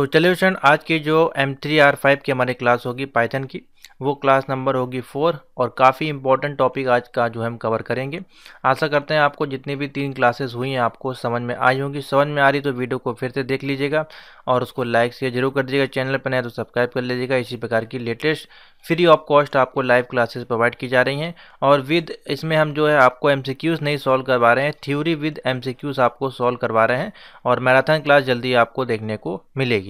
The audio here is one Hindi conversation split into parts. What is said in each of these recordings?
तो चलिए फ्रेंड, आज की जो एम थ्री आर फाइव की हमारी क्लास होगी पाइथन की, वो क्लास नंबर होगी फोर और काफ़ी इंपॉर्टेंट टॉपिक आज का जो हम कवर करेंगे। आशा करते हैं आपको जितनी भी तीन क्लासेस हुई हैं, आपको समझ में आई होंगी। समझ में आ रही तो वीडियो को फिर से देख लीजिएगा और उसको लाइक शेयर ज़रूर कर दीजिएगा। चैनल पर नया तो सब्सक्राइब कर लीजिएगा। इसी प्रकार की लेटेस्ट फ्री ऑफ़ कॉस्ट आपको लाइव क्लासेस प्रोवाइड की जा रही हैं और विद इसमें हम जो है आपको एम नहीं सॉल्व करवा रहे हैं। थ्योरी विद एम आपको सॉल्व करवा रहे हैं और मैराथन क्लास जल्दी आपको देखने को मिलेगी।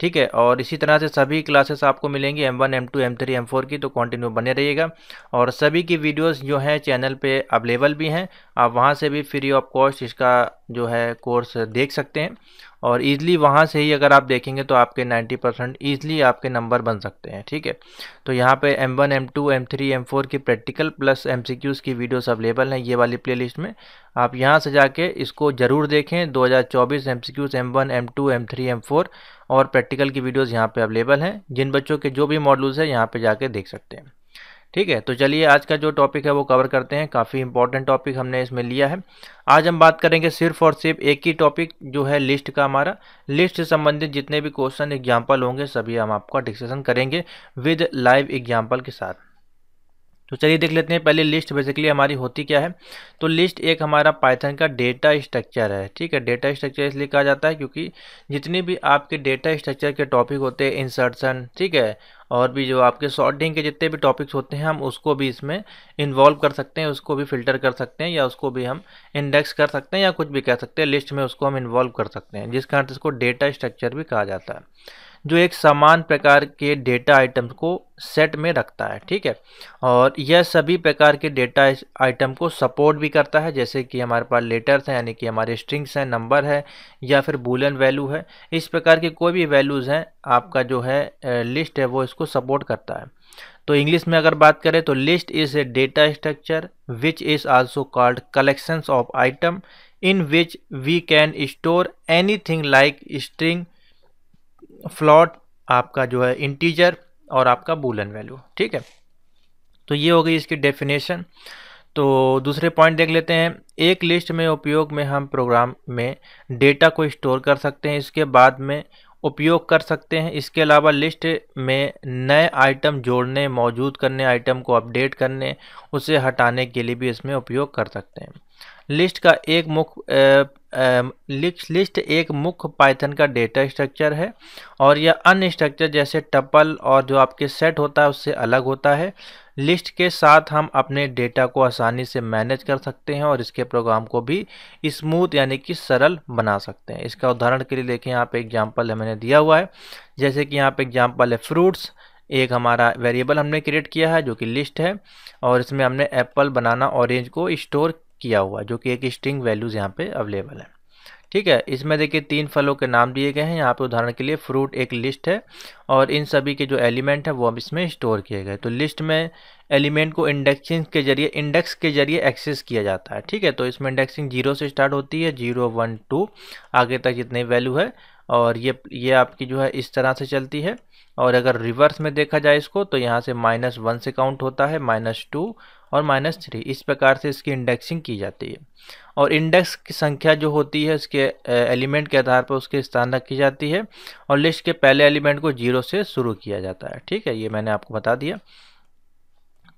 ठीक है और इसी तरह से सभी क्लासेस आपको मिलेंगी M one M two M three M four की तो कंटिन्यू बने रहिएगा। और सभी की वीडियोस जो हैं चैनल पे अवेलेबल भी हैं आप वहाँ से भी फ्री ऑफ़ कॉस्ट इसका जो है कोर्स देख सकते हैं। और ईज़िली वहाँ से ही अगर आप देखेंगे तो आपके 90 परसेंट ईज़िली आपके नंबर बन सकते हैं ठीक है। तो यहाँ पे M1, M2, M3, M4 की प्रैक्टिकल प्लस MCQs की वीडियोस अवेलेबल हैं ये वाली प्लेलिस्ट में। आप यहाँ से जाके इसको ज़रूर देखें 2024 MCQs M1, M2, M3, M4 और प्रैक्टिकल की वीडियोज़ यहाँ पर अवेलेबल हैं। जिन बच्चों के जो भी मॉडल्स हैं, यहाँ पर जाके देख सकते हैं। ठीक है तो चलिए आज का जो टॉपिक है वो कवर करते हैं। काफ़ी इंपॉर्टेंट टॉपिक हमने इसमें लिया है। आज हम बात करेंगे सिर्फ़ और सिर्फ़ एक ही टॉपिक जो है लिस्ट का हमारा। लिस्ट से संबंधित जितने भी क्वेश्चन, एग्ज़ाम्पल होंगे, सभी हम आपका डिस्कशन करेंगे विद लाइव एग्ज़ाम्पल के साथ। तो चलिए देख लेते हैं, पहले लिस्ट बेसिकली हमारी होती क्या है? तो लिस्ट एक हमारा पाइथन का डेटा स्ट्रक्चर है, ठीक है? डेटा स्ट्रक्चर इसलिए कहा जाता है क्योंकि जितनी भी आपके डेटा स्ट्रक्चर के टॉपिक होते हैं इंसर्शन ठीक है? और भी जो आपके सॉर्टिंग के जितने भी टॉपिक्स होते हैं, हम उसको भी इसमें इन्वॉल्व कर सकते हैं, उसको भी फ़िल्टर कर सकते हैं या उसको भी हम इंडेक्स कर सकते हैं या कुछ भी कह सकते हैं। लिस्ट में उसको हम इन्वॉल्व कर सकते हैं जिस कारण इसको डेटा स्ट्रक्चर भी कहा जाता है। जो एक समान प्रकार के डेटा आइटम को सेट में रखता है, ठीक है? और यह सभी प्रकार के डेटा आइटम को सपोर्ट भी करता है, जैसे कि हमारे पास लेटर्स हैं, यानी कि हमारे स्ट्रिंग्स हैं नंबर है, या फिर बुलन वैल्यू है। इस प्रकार के कोई भी वैल्यूज़ हैं, आपका जो है लिस्ट है, वो इसको सपोर्ट करता है। तो इंग्लिश में अगर बात करें तो list is a data structure which is also called collections of item in which we can store anything like string float, आपका जो है इंटीजर और आपका बुलन वैल्यू, ठीक है? तो ये हो गई इसकी डेफिनेशन। तो दूसरे पॉइंट देख लेते हैं। एक लिस्ट में उपयोग में हम प्रोग्राम में डेटा को स्टोर कर सकते हैं, इसके बाद में उपयोग कर सकते हैं। इसके अलावा लिस्ट में नए आइटम जोड़ने, मौजूद करने, आइटम को अपडेट करने, उसे हटाने के लिए भी इसमें उपयोग कर सकते हैं। लिस्ट का एक मुख्य लिस्ट एक मुख्य पाइथन का डेटा स्ट्रक्चर है और यह अन्य स्ट्रक्चर जैसे टपल और जो आपके सेट होता है उससे अलग होता है। लिस्ट के साथ हम अपने डेटा को आसानी से मैनेज कर सकते हैं और इसके प्रोग्राम को भी स्मूथ यानी कि सरल बना सकते हैं। इसका उदाहरण के लिए देखें, यहाँ पे एग्जांपल है, मैंने दिया हुआ है। जैसे कि यहाँ पे एग्जांपल है फ्रूट्स, एक हमारा वेरिएबल हमने क्रिएट किया है जो कि लिस्ट है और इसमें हमने एप्पल, बनाना, ऑरेंज को स्टोर किया हुआ जो कि एक स्ट्रिंग वैल्यूज़ यहाँ पे अवेलेबल है। ठीक है, इसमें देखिए तीन फलों के नाम दिए गए हैं। यहाँ पे उदाहरण के लिए फ्रूट एक लिस्ट है और इन सभी के जो एलिमेंट है, वो अब इसमें स्टोर किए गए तो लिस्ट में एलिमेंट को इंडेक्सिंग के ज़रिए इंडेक्स के ज़रिए एक्सेस किया जाता है। ठीक है तो इसमें इंडेक्सिंग ज़ीरो से स्टार्ट होती है ज़ीरो वन टू आगे तक जितनी वैल्यू है और ये ये आपकी जो है इस तरह से चलती है। और अगर रिवर्स में देखा जाए इसको तो यहाँ से माइनस वन से काउंट होता है माइनस टू और माइनस थ्री इस प्रकार से इसकी इंडेक्सिंग की जाती है। और इंडेक्स की संख्या जो होती है इसके एलिमेंट के आधार पर उसके स्थान रखी जाती है और लिस्ट के पहले एलिमेंट को ज़ीरो से शुरू किया जाता है। ठीक है ये मैंने आपको बता दिया।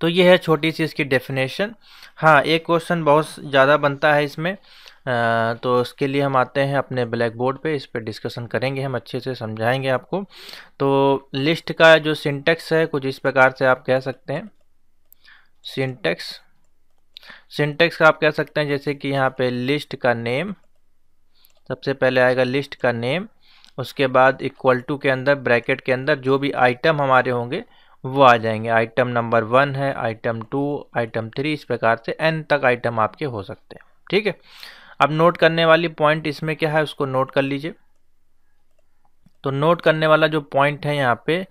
तो ये है छोटी सी इसकी डेफिनेशन हाँ एक क्वेश्चन बहुत ज़्यादा बनता है इसमें। आ, तो उसके लिए हम आते हैं अपने ब्लैक बोर्ड पे इस पर डिस्कशन करेंगे हम अच्छे से समझाएँगे आपको। तो लिस्ट का जो सिंटेक्स है कुछ इस प्रकार से आप कह सकते हैं। सिंटेक्स। सिंटेक्स का आप कह सकते हैं जैसे कि यहाँ पे लिस्ट का नेम, सबसे पहले आएगा लिस्ट का नेम, उसके बाद इक्वल टू के अंदर, ब्रैकेट के अंदर जो भी आइटम हमारे होंगे वो आ जाएँगे। आइटम नंबर वन है, आइटम टू, आइटम थ्री, इस प्रकार से एन तक आइटम आपके हो सकते हैं। ठीक है? अब नोट करने वाली पॉइंट इसमें क्या है, उसको नोट कर लीजिए। तो नोट करने वाला जो पॉइंट है यहाँ पे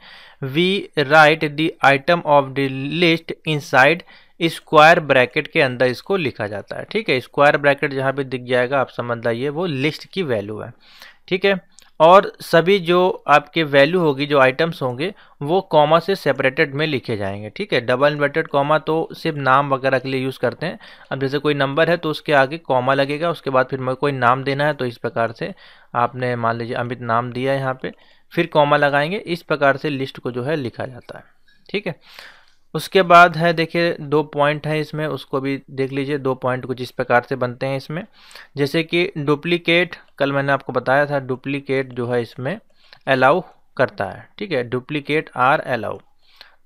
we write the item of the list inside square bracket के अंदर इसको लिखा जाता है। ठीक है स्क्वायर ब्रैकेट जहाँ पे दिख जाएगा, आप समझ लाइए, वो लिस्ट की वैल्यू है। ठीक है? और सभी जो आपके वैल्यू होगी, जो आइटम्स होंगे, वो कॉमा से सेपरेटेड में लिखे जाएँगे, ठीक है? डबल इन्वर्टेड कॉमा तो सिर्फ़ नाम वगैरह के लिए यूज़ करते हैं। अब जैसे कोई नंबर है तो उसके आगे कॉमा लगेगा, उसके बाद फिर कोई नाम देना है तो इस प्रकार से आपने मान लीजिए अमित नाम दिया है यहाँ पर फिर कॉमा लगाएँगे, इस प्रकार से लिस्ट को जो है लिखा जाता है, ठीक है? उसके बाद है, देखिए, दो पॉइंट है इसमें, उसको भी देख लीजिए, दो पॉइंट कुछ इस प्रकार से बनते हैं इसमें। जैसे कि डुप्लीकेट कल मैंने आपको बताया था डुप्लीकेट जो है इसमें अलाउ करता है, ठीक है? डुप्लीकेट आर अलाउ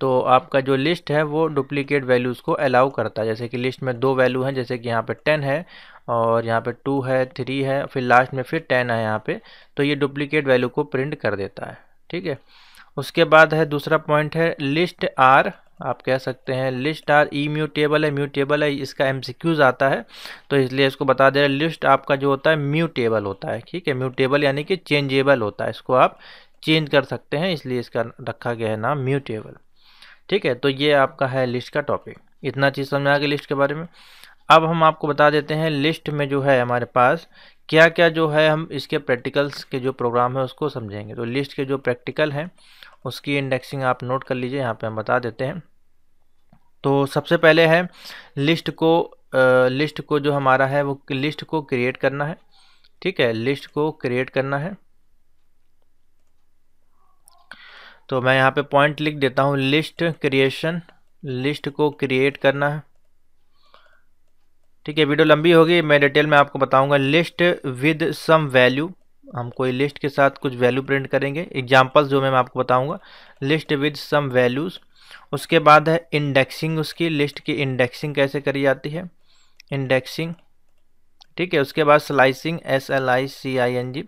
तो आपका जो लिस्ट है, वो डुप्लीकेट वैल्यूज़ को अलाउ करता है। जैसे कि लिस्ट में दो वैल्यू हैं, जैसे कि यहाँ पे टेन है और यहाँ पे टू है थ्री है, फिर लास्ट में फिर टेन है यहाँ पे तो ये डुप्लीकेट वैल्यू को प्रिंट कर देता है, ठीक है? उसके बाद है, दूसरा पॉइंट है लिस्ट आर आप कह सकते हैं लिस्ट आर ई म्यूटेबल है म्यूटेबल है, इसका एम आता है तो इसलिए इसको बता दे रहे लिस्ट आपका जो होता है म्यूटेबल होता है, ठीक है? म्यूटेबल यानी कि चेंजेबल होता है, इसको आप चेंज कर सकते हैं, इसलिए इसका रखा गया है नाम म्यूटेबल ठीक है? तो ये आपका है लिस्ट का टॉपिक इतना चीज़ समझ आ गई लिस्ट के बारे में। अब हम आपको बता देते हैं लिस्ट में जो है हमारे पास क्या क्या जो है हम इसके प्रैक्टिकल्स के जो प्रोग्राम है उसको समझेंगे। तो लिस्ट के जो प्रैक्टिकल हैं, उसकी इंडेक्सिंग आप नोट कर लीजिए, यहाँ पे हम बता देते हैं। तो सबसे पहले है लिस्ट को लिस्ट को जो हमारा है, वो लिस्ट को क्रिएट करना है। ठीक है लिस्ट को क्रिएट करना है। तो मैं यहाँ पे पॉइंट लिख देता हूँ लिस्ट क्रिएशन लिस्ट को क्रिएट करना है। ठीक है, वीडियो लंबी होगी, मैं डिटेल में आपको बताऊँगा। List with some value. हम कोई लिस्ट के साथ कुछ वैल्यू प्रिंट करेंगे। एग्जांपल्स जो मैं आपको बताऊँगा। List with some values. उसके बाद है इंडेक्सिंग। उसकी लिस्ट की इंडेक्सिंग कैसे करी जाती है? इंडेक्सिंग। ठीक है, उसके बाद slicing S L I C I N G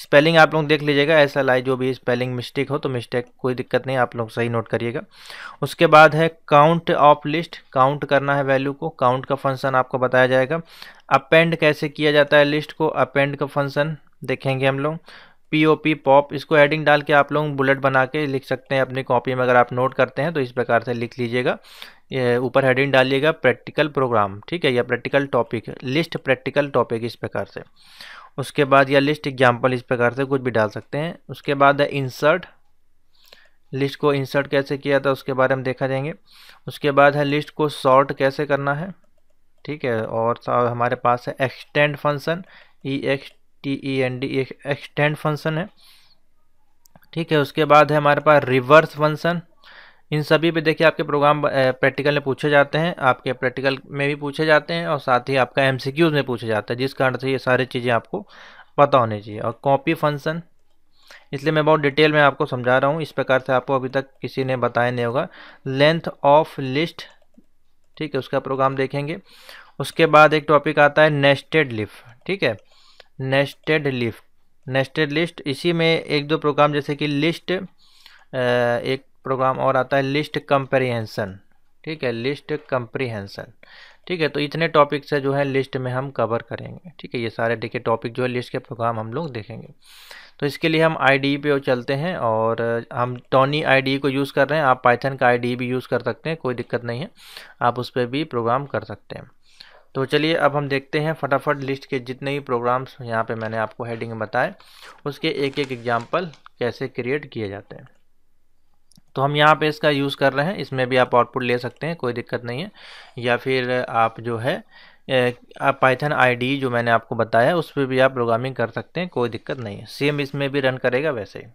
spelling आप लोग देख लीजिएगा एस एल आई जो भी स्पेलिंग मिस्टेक हो तो मिस्टेक कोई दिक्कत नहीं, आप लोग सही नोट करिएगा। उसके बाद है काउंट ऑफ़ लिस्ट, काउंट करना है वैल्यू को, काउंट का फ़ंक्शन आपको बताया जाएगा। अपेंड कैसे किया जाता है लिस्ट को, अपेंड का फ़ंक्शन देखेंगे हम लोग। पी ओ पी पॉप इसको हेडिंग डाल के आप लोग बुलेट बना के लिख सकते हैं अपनी कॉपी में, अगर आप नोट करते हैं तो इस प्रकार से लिख लीजिएगा। ऊपर हेडिंग डालिएगा प्रैक्टिकल प्रोग्राम ठीक है, या practical topic list practical topic इस प्रकार से। उसके बाद या लिस्ट एग्ज़ाम्पल इस प्रकार से कुछ भी डाल सकते हैं। उसके बाद है इंसर्ट लिस्ट को इंसर्ट कैसे किया था उसके बारे में देखा जाएँगे। उसके बाद है लिस्ट को सॉर्ट कैसे करना है। ठीक है, और हमारे पास है extend function E X T E N D extend function है। ठीक है, उसके बाद है हमारे पास रिवर्स फ़ंक्शन इन सभी पे देखिए आपके प्रोग्राम प्रैक्टिकल में पूछे जाते हैं, आपके प्रैक्टिकल में भी पूछे जाते हैं और साथ ही आपका एम में पूछे जाता है, जिस कारण से ये सारी चीज़ें आपको पता होनी चाहिए। और कॉपी फ़ंक्शन, इसलिए मैं बहुत डिटेल में आपको समझा रहा हूँ, इस प्रकार से आपको अभी तक किसी ने बताया नहीं होगा। लेंथ ऑफ़ लिस्ट, ठीक है, उसका प्रोग्राम देखेंगे। उसके बाद एक टॉपिक आता है नेस्टेड लिफ, ठीक है? नेस्टेड लिफ, नेस्टेड लिस्ट, इसी में एक दो प्रोग्राम, जैसे कि लिस्ट एक प्रोग्राम और आता है लिस्ट कंप्रीहेंसन ठीक है, लिस्ट कंप्रीहेंसन ठीक है तो इतने टॉपिक से जो है लिस्ट में हम कवर करेंगे। ठीक है, ये सारे देखिए टॉपिक जो है लिस्ट के प्रोग्राम हम लोग देखेंगे। तो इसके लिए हम आईडी पे चलते हैं और हम टॉनी आई को यूज़ कर रहे हैं। आप पाइथन का आईडी भी यूज़ कर सकते हैं, कोई दिक्कत नहीं है। आप उस पर भी प्रोग्राम कर सकते हैं। तो चलिए, अब हम देखते हैं फटाफट लिस्ट के जितने भी प्रोग्राम्स यहाँ पे मैंने आपको हेडिंग बताए, उसके एक एक एग्ज़ाम्पल कैसे क्रिएट किए जाते हैं। तो हम यहाँ पे इसका यूज़ कर रहे हैं। इसमें भी आप आउटपुट ले सकते हैं, कोई दिक्कत नहीं है। या फिर आप जो है पाइथन आईडी जो मैंने आपको बताया, उस पर भी आप प्रोग्रामिंग कर सकते हैं, कोई दिक्कत नहीं है। सेम इसमें भी रन करेगा वैसे ही।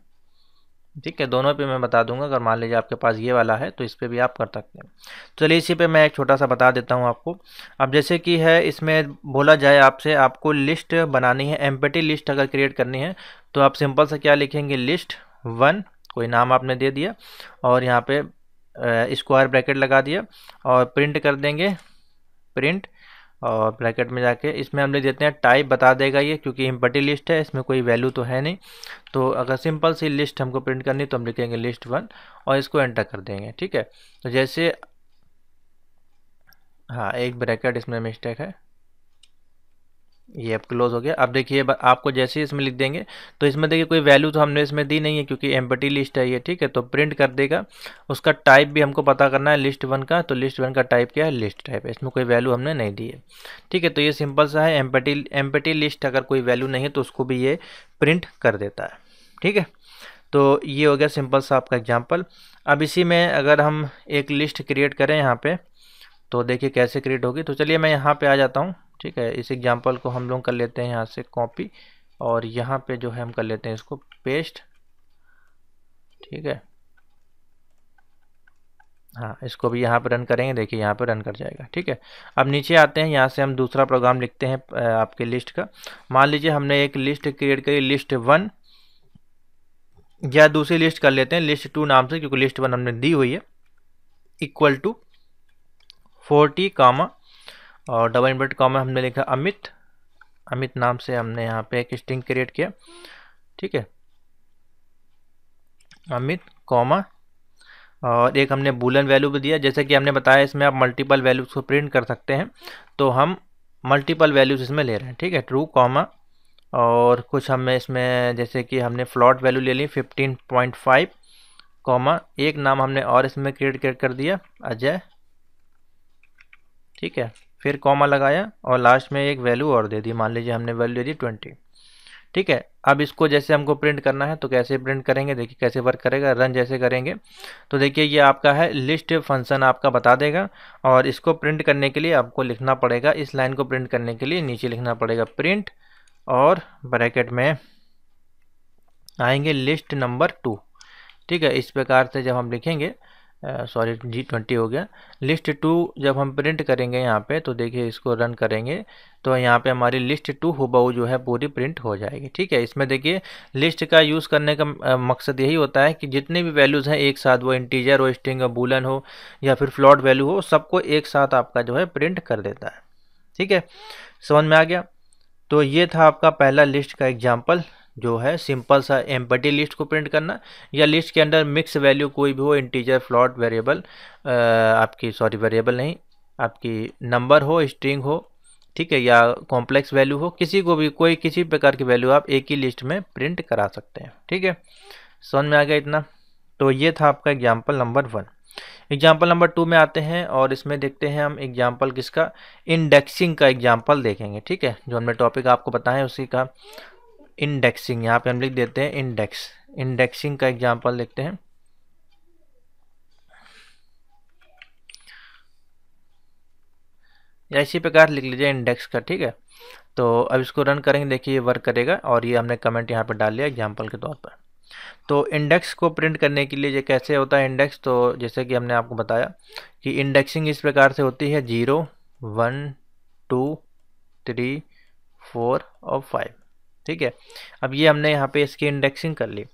ठीक है, दोनों पे मैं बता दूँगा, अगर मान लीजिए आपके पास ये वाला है तो इस पर भी आप कर सकते हैं। चलिए, इसी पे मैं एक छोटा सा बता देता हूँ आपको। अब जैसे कि है, इसमें बोला जाए आपसे, आपको लिस्ट बनानी है एम्पटी लिस्ट अगर क्रिएट करनी है तो आप सिंपल से क्या लिखेंगे? लिस्ट वन कोई नाम आपने दे दिया और यहाँ पे स्क्वायर ब्रैकेट लगा दिया और प्रिंट कर देंगे प्रिंट और ब्रैकेट में जाके इसमें हम लिख देते हैं टाइप बता देगा ये क्योंकि इम्पटी लिस्ट है, इसमें कोई वैल्यू तो है नहीं। तो अगर सिंपल सी लिस्ट हमको प्रिंट करनी तो हम लिखेंगे लिस्ट वन और इसको एंटर कर देंगे, ठीक है? तो जैसे हाँ एक ब्रैकेट इसमें मिस्टेक है। ये अब क्लोज हो गया। अब देखिए आपको जैसे ही इसमें लिख देंगे तो इसमें देखिए कोई वैल्यू तो हमने इसमें दी नहीं है, क्योंकि एम्पटी लिस्ट है ये, ठीक है? तो प्रिंट कर देगा। उसका टाइप भी हमको पता करना है लिस्ट वन का तो लिस्ट वन का टाइप क्या है? लिस्ट टाइप है। इसमें कोई वैल्यू हमने नहीं दी है, ठीक है? तो ये सिंपल सा है, एम्पटी एम्पटी लिस्ट अगर कोई वैल्यू नहीं है तो उसको भी ये प्रिंट कर देता है, ठीक है? तो ये हो गया सिंपल सा आपका एग्ज़ाम्पल। अब इसी में अगर हम एक लिस्ट क्रिएट करें यहाँ पर तो देखिए कैसे क्रिएट होगी। तो चलिए मैं यहाँ पर आ जाता हूँ। ठीक है, इस एग्जांपल को हम लोग कर लेते हैं यहाँ से कॉपी और यहाँ पे जो है हम कर लेते हैं इसको पेस्ट ठीक है? हाँ इसको भी यहाँ पर रन करेंगे, देखिए यहाँ पर रन कर जाएगा, ठीक है? अब नीचे आते हैं, यहाँ से हम दूसरा प्रोग्राम लिखते हैं आपके लिस्ट का। मान लीजिए हमने एक लिस्ट क्रिएट करी लिस्ट वन या दूसरी लिस्ट कर लेते हैं लिस्ट टू नाम से, क्योंकि लिस्ट वन हमने दी हुई है इक्वल टू फोर्टी कामा और डबल इन्वर्ट कॉमा हमने लिखा अमित। अमित नाम से हमने यहाँ पे एक स्ट्रिंग क्रिएट किया। ठीक है? अमित कॉमा और एक हमने बुलन वैल्यू भी दिया। जैसे कि हमने बताया, इसमें आप मल्टीपल वैल्यूज़ को प्रिंट कर सकते हैं। तो हम मल्टीपल वैल्यूज़ इसमें ले रहे हैं। ठीक है? ट्रू कॉमा और कुछ हमें इसमें, जैसे कि हमने फ्लॉट वैल्यू ले ली फिफ्टीन पॉइंट फाइव कॉमा एक नाम हमने और इसमें क्रिएट कर दिया। अजय। ठीक है? फिर कॉमा लगाया और लास्ट में एक वैल्यू और दे दी। मान लीजिए हमने वैल्यू दे दी ट्वेंटी ठीक है? अब इसको जैसे हमको प्रिंट करना है तो कैसे प्रिंट करेंगे? देखिए कैसे वर्क करेगा रन जैसे करेंगे। तो देखिए ये आपका है लिस्ट फ़ंक्शन आपका बता देगा और इसको प्रिंट करने के लिए आपको लिखना पड़ेगा। इस लाइन को प्रिंट करने के लिए नीचे लिखना पड़ेगा प्रिंट और ब्रैकेट में आएँगे लिस्ट नंबर टू ठीक है? इस प्रकार से जब हम लिखेंगे सॉरी जी ट्वेंटी हो गया। लिस्ट टू जब हम प्रिंट करेंगे यहाँ पे तो देखिए इसको रन करेंगे तो यहाँ पे हमारी लिस्ट टू हुबहू जो है पूरी प्रिंट हो जाएगी। ठीक है, इसमें देखिए लिस्ट का यूज़ करने का मकसद यही होता है कि जितने भी वैल्यूज़ हैं एक साथ, वो इंटीजर हो स्ट्रिंग हो बुलन हो, या फिर फ्लॉट वैल्यू हो, सबको एक साथ आपका जो है प्रिंट कर देता है। ठीक है, समझ में आ गया? तो ये था आपका पहला लिस्ट का एग्ज़ाम्पल जो है सिंपल सा एम्पटी लिस्ट को प्रिंट करना या लिस्ट के अंदर मिक्स वैल्यू कोई भी हो इंटीजर फ्लॉट वेरिएबल आपकी सॉरी वेरिएबल नहीं, आपकी नंबर हो स्ट्रिंग हो, ठीक है, या कॉम्प्लेक्स वैल्यू हो, किसी को भी, कोई किसी प्रकार की वैल्यू आप एक ही लिस्ट में प्रिंट करा सकते हैं, ठीक है? समझ में आ गया इतना? तो ये था आपका example number one example number two में आते हैं और इसमें देखते हैं हम एग्ज़ाम्पल किसका? इंडेक्सिंग का एग्ज़ाम्पल देखेंगे, ठीक है? जो हमने टॉपिक आपको बताया उसी का। इंडेक्सिंग यहाँ पे हम लिख देते हैं इंडेक्स इंडेक्सिंग का एग्जांपल देखते हैं। या इसी प्रकार लिख लीजिए इंडेक्स का, ठीक है? तो अब इसको रन करेंगे, देखिए ये वर्क करेगा और ये हमने कमेंट यहाँ पे डाल लिया एग्जांपल के तौर पर। तो इंडेक्स को प्रिंट करने के लिए ये कैसे होता है इंडेक्स तो जैसे कि हमने आपको बताया कि इंडेक्सिंग इस प्रकार से होती है zero one two three four और फाइव ठीक है? अब ये हमने यहाँ पे इसकी इंडेक्सिंग कर ली।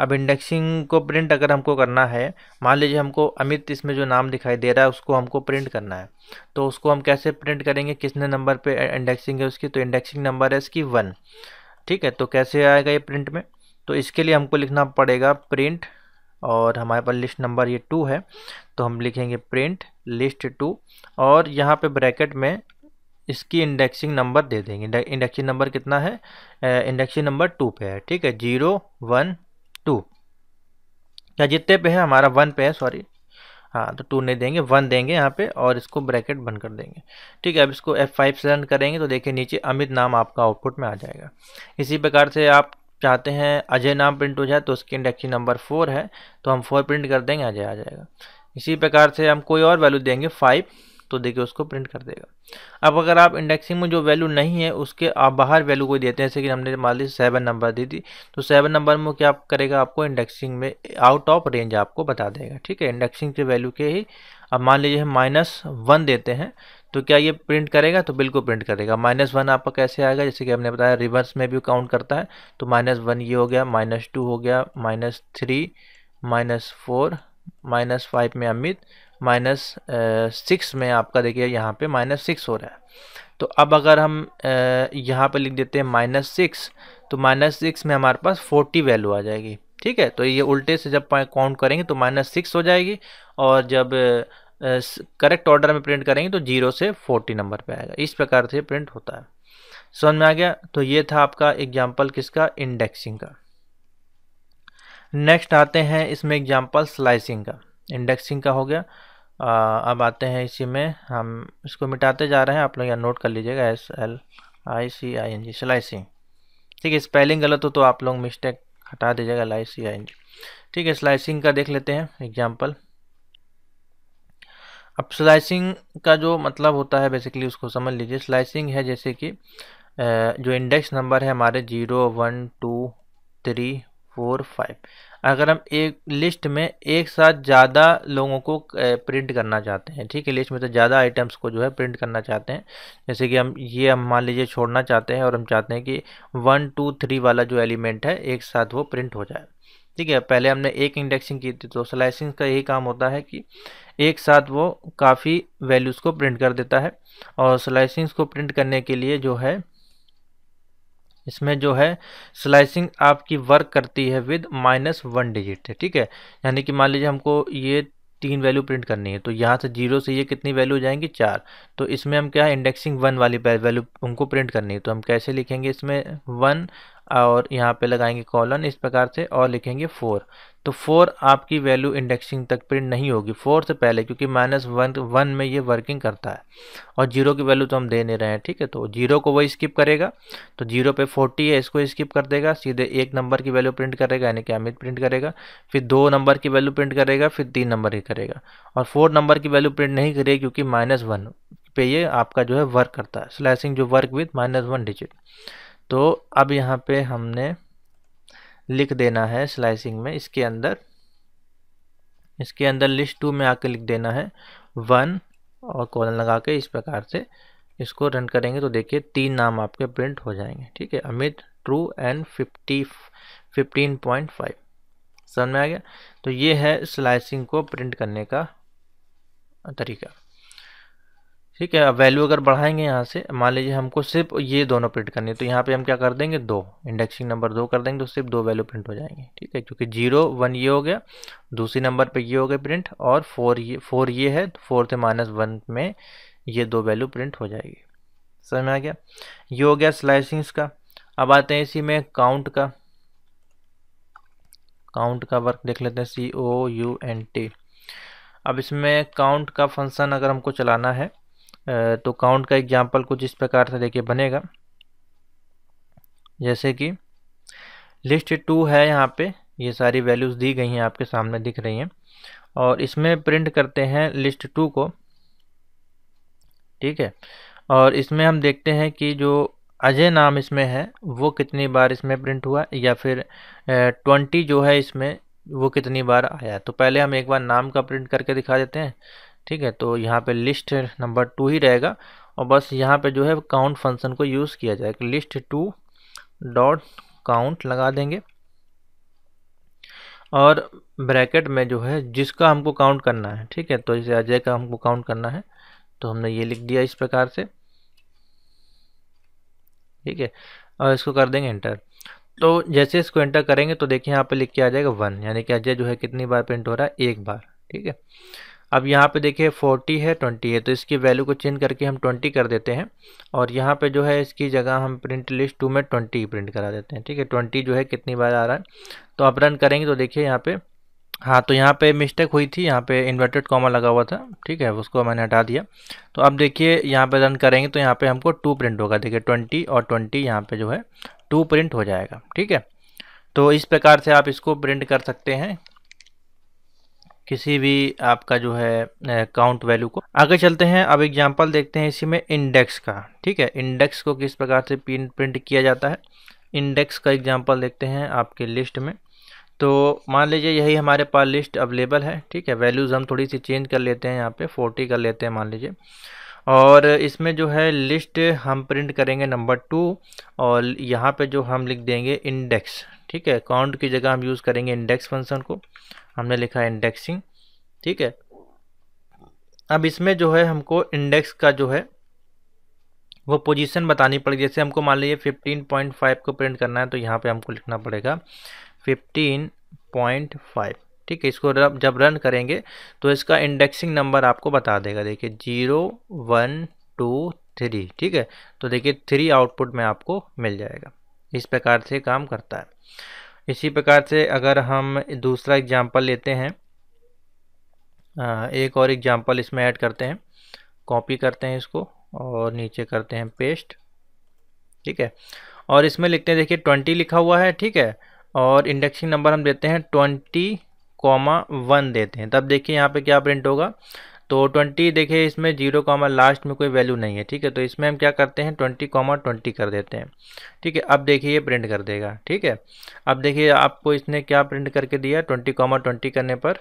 अब इंडेक्सिंग को प्रिंट अगर हमको करना है, मान लीजिए हमको अमित इसमें जो नाम दिखाई दे रहा है, उसको हमको प्रिंट करना है। तो उसको हम कैसे प्रिंट करेंगे? किसने नंबर पे इंडेक्सिंग है उसकी? तो इंडेक्सिंग नंबर है इसकी वन ठीक है? तो कैसे आएगा ये प्रिंट में? तो इसके लिए हमको लिखना पड़ेगा प्रिंट और हमारे पास लिस्ट नंबर ये टू है। तो हम लिखेंगे प्रिंट लिस्ट टू और यहाँ पे ब्रैकेट में इसकी इंडेक्सिंग नंबर दे देंगे। इंडेक्सिंग नंबर कितना है? इंडेक्सिंग नंबर टू पे है, ठीक है? ज़ीरो वन टू या जितने पे है? हमारा वन पे है सॉरी हाँ तो टू नहीं देंगे वन देंगे यहाँ पे और इसको ब्रैकेट बंद कर देंगे। ठीक है, अब इसको एफ़ फाइव से रन करेंगे तो देखिए नीचे अमित नाम आपका आउटपुट में आ जाएगा। इसी प्रकार से आप चाहते हैं अजय नाम प्रिंट हो जाए तो उसकी इंडेक्सिंग नंबर फोर है तो हम फोर प्रिंट कर देंगे, अजय आ जाएगा। इसी प्रकार से हम कोई और वैल्यू देंगे फाइव तो देखिए उसको प्रिंट कर देगा। अब अगर आप इंडेक्सिंग में जो वैल्यू नहीं है, उसके आप बाहर वैल्यू कोई देते हैं, जैसे कि हमने मान लीजिए सेवन नंबर दी थी तो सेवन नंबर में क्या करेगा आपको इंडेक्सिंग में आउट ऑफ़ रेंज आपको बता देगा, ठीक है? इंडेक्सिंग के वैल्यू के ही, अब मान लीजिए हम माइनस वन देते हैं तो क्या ये प्रिंट करेगा? तो बिल्कुल प्रिंट करेगा। माइनस वन आपका कैसे आएगा? जैसे कि हमने बताया रिवर्स में भी काउंट करता है तो माइनस वन ये हो गया माइनस टू हो गया minus three minus four minus five में अमित माइनस सिक्स में आपका देखिए यहाँ पे माइनस सिक्स हो रहा है। तो अब अगर हम यहाँ पे लिख देते हैं माइनस सिक्स तो माइनस सिक्स में हमारे पास फोर्टी वैल्यू आ जाएगी। ठीक है? तो ये उल्टे से जब काउंट करेंगे तो माइनस सिक्स हो जाएगी और जब करेक्ट ऑर्डर में प्रिंट करेंगे तो ज़ीरो से फोर्टी नंबर पे आएगा। इस प्रकार से प्रिंट होता है। समझ में आ गया? तो ये था आपका एग्ज़ाम्पल किसका? इंडेक्सिंग का। नेक्स्ट आते हैं इसमें एग्ज़ाम्पल स्लाइसिंग का। इंडेक्सिंग का हो गया। आ, अब आते हैं इसी में। हम इसको मिटाते जा रहे हैं। आप लोग यहाँ नोट कर लीजिएगा S L I C I N G slicing ठीक है स्पेलिंग गलत हो तो आप लोग मिस्टेक हटा दीजिएगा L I C I N जी ठीक है स्लाइसिंग का देख लेते हैं एग्ज़ाम्पल अब स्लाइसिंग का जो मतलब होता है बेसिकली उसको समझ लीजिए। स्लाइसिंग है जैसे कि जो इंडेक्स नंबर है हमारे zero one two three four five अगर हम एक लिस्ट में एक साथ ज़्यादा लोगों को प्रिंट करना चाहते हैं, ठीक है? लिस्ट में तो ज़्यादा आइटम्स को जो है प्रिंट करना चाहते हैं। जैसे कि हम, ये हम मान लीजिए छोड़ना चाहते हैं और हम चाहते हैं कि वन टू थ्री वाला जो एलिमेंट है, एक साथ वो प्रिंट हो जाए। ठीक है? पहले हमने एक इंडेक्सिंग की थी तो स्लाइसिंग का यही काम होता है कि एक साथ वो काफ़ी वैल्यूज़ को प्रिंट कर देता है और स्लाइसिंग्स को प्रिंट करने के लिए जो है इसमें जो है स्लाइसिंग आपकी वर्क करती है विद माइनस वन डिजिट ठीक है? यानी कि मान लीजिए हमको ये तीन वैल्यू प्रिंट करनी है तो यहाँ से ज़ीरो से ये कितनी वैल्यू हो जाएँगी? चार। तो इसमें हम क्या है इंडेक्सिंग वन वाली वैल्यू उनको प्रिंट करनी है तो हम कैसे लिखेंगे इसमें? वन और यहाँ पे लगाएँगे कॉलन इस प्रकार से और लिखेंगे फोर तो फोर आपकी वैल्यू इंडेक्सिंग तक प्रिंट नहीं होगी फोर से पहले, क्योंकि माइनस वन वन में ये वर्किंग करता है। और ज़ीरो की वैल्यू तो हम दे नहीं रहे हैं, ठीक है? तो ज़ीरो को वही स्किप करेगा तो ज़ीरो पे फोर्टी है, इसको स्किप कर देगा, सीधे एक नंबर की वैल्यू प्रिंट करेगा, यानी कि अमित प्रिंट करेगा, फिर दो नंबर की वैल्यू प्रिंट करेगा, फिर तीन नंबर की करेगा। और फोर नंबर की वैल्यू प्रिंट नहीं करेगी, क्योंकि माइनस वन पे ये आपका जो है वर्क करता है स्लैसिंग जो work with minus one digit तो अब यहाँ पे हमने लिख देना है स्लाइसिंग में। इसके अंदर इसके अंदर लिस्ट टू में आके लिख देना है। वन और कॉलन लगा के इस प्रकार से इसको रन करेंगे तो देखिए तीन नाम आपके प्रिंट हो जाएँगे। ठीक है, Amit true and fifty fifteen point five समझ में आ गया? तो ये है स्लाइसिंग को प्रिंट करने का तरीका। ठीक है, अब वैल्यू अगर बढ़ाएँगे यहाँ से, मान लीजिए हमको सिर्फ़ ये दोनों प्रिंट करनी है तो यहाँ पे हम क्या कर देंगे? दो। इंडेक्सिंग नंबर दो कर देंगे तो सिर्फ़ दो वैल्यू प्रिंट हो जाएँगे, ठीक है? क्योंकि ज़ीरो वन ये हो गया, दूसरी नंबर पे ये हो गया प्रिंट और फोर ये फोर ये है तो फोर से माइनस वन में ये दो वैल्यू प्रिंट हो जाएगी। समझ में आ गया? ये हो गया स्लाइसिंग्स का। अब आते हैं इसी में काउंट का। काउंट का वर्क देख लेते हैं C O U N T अब इसमें काउंट का फ़ंक्शन अगर हमको चलाना है तो काउंट का एग्ज़ाम्पल कुछ इस प्रकार से देखिए बनेगा। जैसे कि लिस्ट टू है यहाँ पे, ये सारी वैल्यूज़ दी गई हैं, आपके सामने दिख रही हैं। और इसमें प्रिंट करते हैं लिस्ट टू को, ठीक है? और इसमें हम देखते हैं कि जो अजय नाम इसमें है, वो कितनी बार इसमें प्रिंट हुआ या फिर ट्वेंटी जो है इसमें, वो कितनी बार आया। तो पहले हम एक बार नाम का प्रिंट करके दिखा देते हैं। ठीक है? तो यहाँ पे लिस्ट नंबर टू ही रहेगा और बस यहाँ पे जो है काउंट फ़ंक्शन को यूज़ किया जाएगा लिस्ट टू डॉट काउंट लगा देंगे। और ब्रैकेट में जो है जिसका हमको काउंट करना है, ठीक है? तो इसे अजय का हमको काउंट करना है। तो हमने ये लिख दिया इस प्रकार से। ठीक है? और इसको कर देंगे एंटर तो जैसे इसको एंटर करेंगे तो देखिए यहाँ पे लिख के आ जाएगा वन यानी कि अजय जो है कितनी बार प्रिंट हो रहा है? एक बार। ठीक है? अब यहाँ पे देखिए 40 है 20 है तो इसकी वैल्यू को चेंज करके हम 20 कर देते हैं और यहाँ पे जो है इसकी जगह हम प्रिंट लिस्ट टू में 20 प्रिंट करा देते हैं, ठीक है? 20 जो है कितनी बार आ रहा है? तो आप रन करेंगे तो देखिए यहाँ पे हाँ तो यहाँ पे मिस्टेक हुई थी, यहाँ पे इन्वर्टेड कॉमा लगा हुआ था, ठीक है? उसको मैंने हटा दिया। तो अब देखिए यहाँ पे रन करेंगे तो यहाँ पे हमको टू प्रिंट होगा, देखिए ट्वेंटी और ट्वेंटी यहाँ पे जो है टू प्रिंट हो जाएगा, ठीक है? तो इस प्रकार से आप इसको प्रिंट कर सकते हैं। किसी भी आपका जो है काउंट वैल्यू को। आगे चलते हैं, अब एग्जांपल देखते हैं इसी में इंडेक्स का, ठीक है? इंडेक्स को किस प्रकार से प्रिंट किया जाता है? इंडेक्स का एग्जांपल देखते हैं आपके लिस्ट में। तो मान लीजिए यही हमारे पास लिस्ट अवेलेबल है, ठीक है? वैल्यूज़ हम थोड़ी सी चेंज कर लेते हैं यहाँ पे फोर्टी कर लेते हैं मान लीजिए। और इसमें जो है लिस्ट हम प्रिंट करेंगे नंबर टू और यहाँ पे जो हम लिख देंगे इंडेक्स ठीक है काउंट की जगह हम यूज़ करेंगे इंडेक्स फ़ंक्शन को। हमने लिखा है इंडेक्सिंग ठीक है। अब इसमें जो है हमको इंडेक्स का जो है, वो पोजीशन बतानी पड़ेगी। जैसे हमको मान लीजिए 15.5 को प्रिंट करना है तो यहाँ पे हमको लिखना पड़ेगा 15.5 ठीक है। इसको जब रन करेंगे तो इसका इंडेक्सिंग नंबर आपको बता देगा। देखिए ज़ीरो वन टू थ्री ठीक है। तो देखिए थ्री आउटपुट में आपको मिल जाएगा। इस प्रकार से काम करता है। इसी प्रकार से अगर हम दूसरा एग्ज़ाम्पल लेते हैं एक और एग्ज़ाम्पल इसमें ऐड करते हैं। कॉपी करते हैं इसको और नीचे करते हैं पेस्ट ठीक है? और इसमें लिखते हैं, देखिए ट्वेंटी लिखा हुआ है, ठीक है? और इंडेक्सिंग नंबर हम देते हैं ट्वेंटी कॉमा वन देते हैं। तब देखिए यहाँ पे क्या प्रिंट होगा? तो ट्वेंटी देखिए, इसमें ज़ीरो कॉमा लास्ट में कोई वैल्यू नहीं है, ठीक है? तो इसमें हम क्या करते हैं? ट्वेंटी कॉमा ट्वेंटी कर देते हैं, ठीक है? अब देखिए, ये प्रिंट कर देगा, ठीक है? अब देखिए, आपको इसने क्या प्रिंट करके दिया? ट्वेंटी कॉमा ट्वेंटी करने पर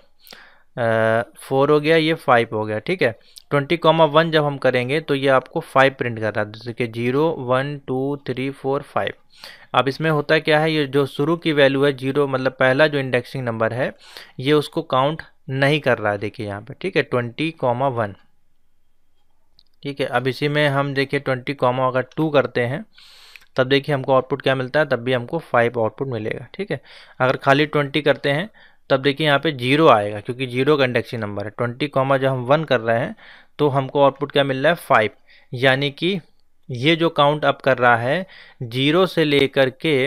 फोर हो गया, ये फाइव हो गया, ठीक है? ट्वेंटी कॉमा वन जब हम करेंगे तो ये आपको फाइव प्रिंट कर रहा है, जैसे कि zero one two three four five अब इसमें होता क्या है? ये जो शुरू की वैल्यू है ज़ीरो मतलब पहला जो इंडेक्सिंग नंबर है, ये उसको काउंट नहीं कर रहा है, देखिए यहाँ पे, ठीक है ट्वेंटी कॉमा वन ठीक है, अब इसी में हम देखिए ट्वेंटी कॉमा अगर टू करते हैं, तब देखिए हमको आउटपुट क्या मिलता है, तब भी हमको फाइव आउटपुट मिलेगा, ठीक है। अगर खाली ट्वेंटी करते हैं, तब देखिए यहाँ पे ज़ीरो आएगा, क्योंकि ज़ीरो का इंडेक्सिंग नंबर है। ट्वेंटी कॉमा जब हम वन कर रहे हैं तो हमको आउटपुट क्या मिल रहा है फाइव यानी कि ये जो काउंट अप कर रहा है ज़ीरो से लेकर के